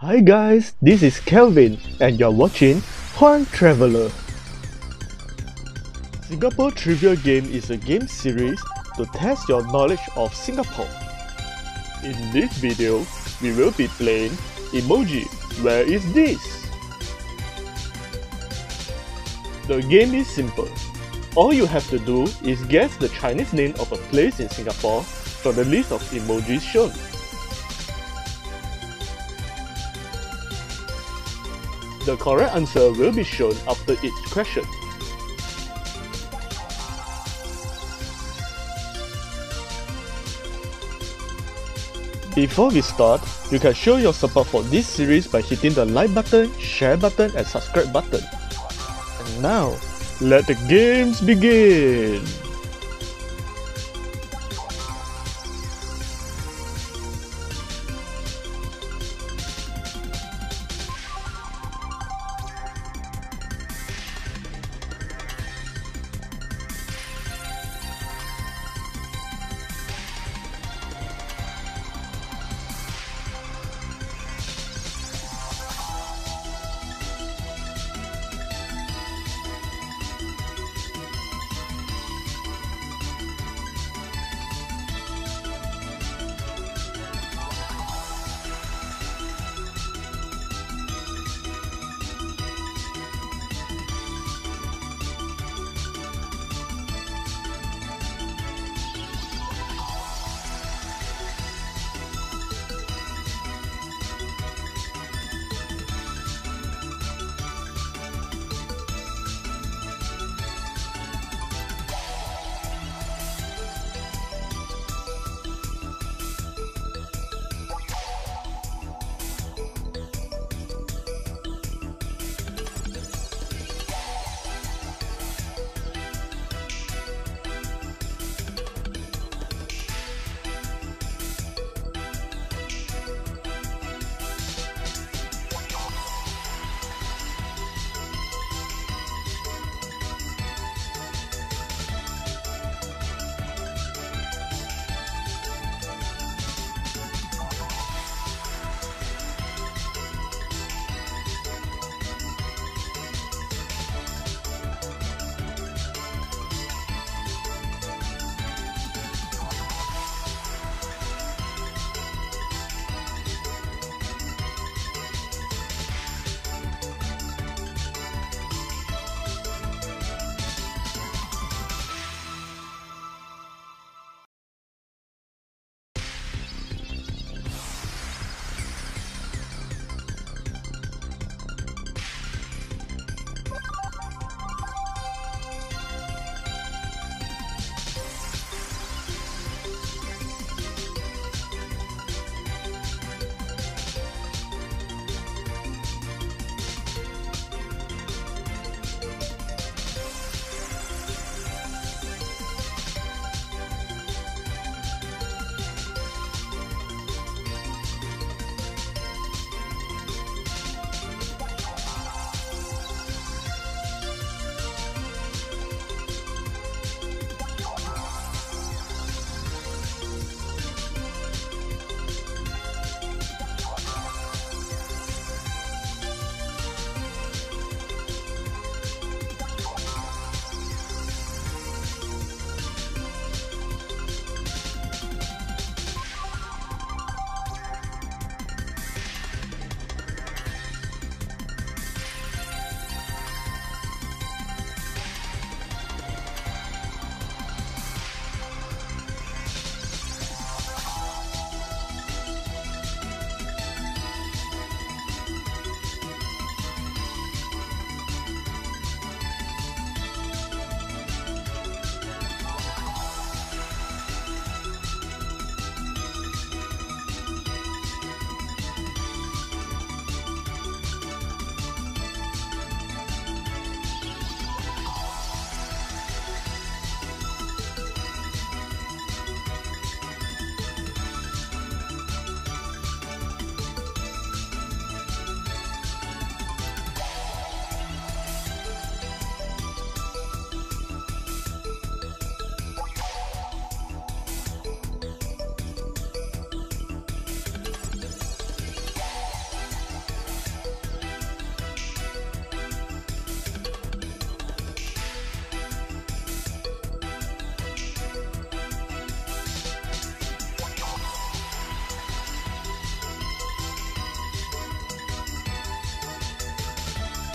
Hi guys, this is Kelvin and you're watching Huang Traveller. Singapore Trivia Game is a game series to test your knowledge of Singapore. In this video, we will be playing Emoji, where is this? The game is simple. All you have to do is guess the Chinese name of a place in Singapore from the list of emojis shown. The correct answer will be shown after each question. Before we start, you can show your support for this series by hitting the like button, share button and subscribe button. And now, let the games begin!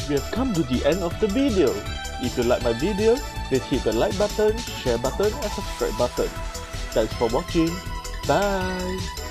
We have come to the end of the video. If you like my video, please hit the like button, share button and subscribe button. Thanks for watching. Bye.